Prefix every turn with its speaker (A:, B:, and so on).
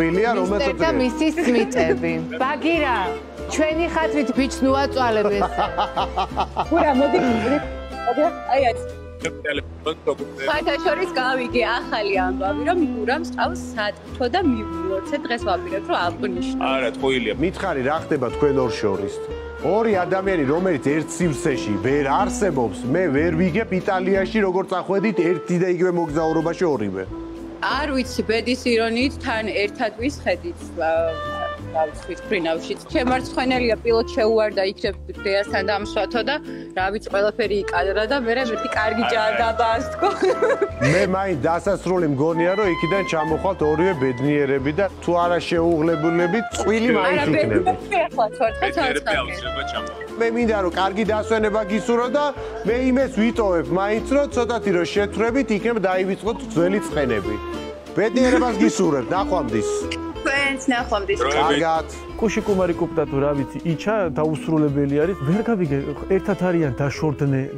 A: წვილია, რომელსაც
B: და მისი სმიტები. ბაგირა, ჩვენი ხათრით ბიჭს ნუაწვალებ ეს.
C: ურა, მოდი. აი ეს
D: ფათაშორის გავიგე ახალი ამბავი რომ გურამ სწავს სატფო და მივულოცე დღეს ვაპირებ რომ აღნიშნო.
E: არა, ტყუილია.
A: მითხარი რა ხდება თქვენ ორ შორის? ორი ადამიანი რომელიც ერთ სივრცეში ვერ არსებობს, მე ვერ ვიგებ იტალიაში როგორ წახვედით ერთი და იგივე მოგზაურობაში ორივე.
D: არ ვიცი, ბედის ირონიით თან ერთად ვისხედით დავწვით ფრინავშიც. ჩემარცხენელია პილოტ შეუვარდა იქნებ დეასთან დამსვათო და რა ვიცი ყველაფერი იკადრა და მე ერთი კარგი ჯანდაბას თქო.
A: მე მაინც დასასრული მგონია რომ იქიდან ჩამოხვალთ ორივე ბედნიერები და თუ არა შეუღლებულები, წვილი მაინც იქნება. მე მინდა რომ კარგი დასვენება გისურვო და მე იმეს ვიტოვებ მაინც რომ ცოტათი რომ შეთრებით იქნებ დაივიწყოთ ძველი ცხენები. ბედნიერებას გისურვებ, ნახვამდის.
D: თქვენს ნახვამდის.
A: კარგად.
F: კუში კუმარი კუპტატუ რა ვიცი, იჩა დაუსრულებელი არის, ვერ გავიგე, ერთად არიან დაშორდნენ.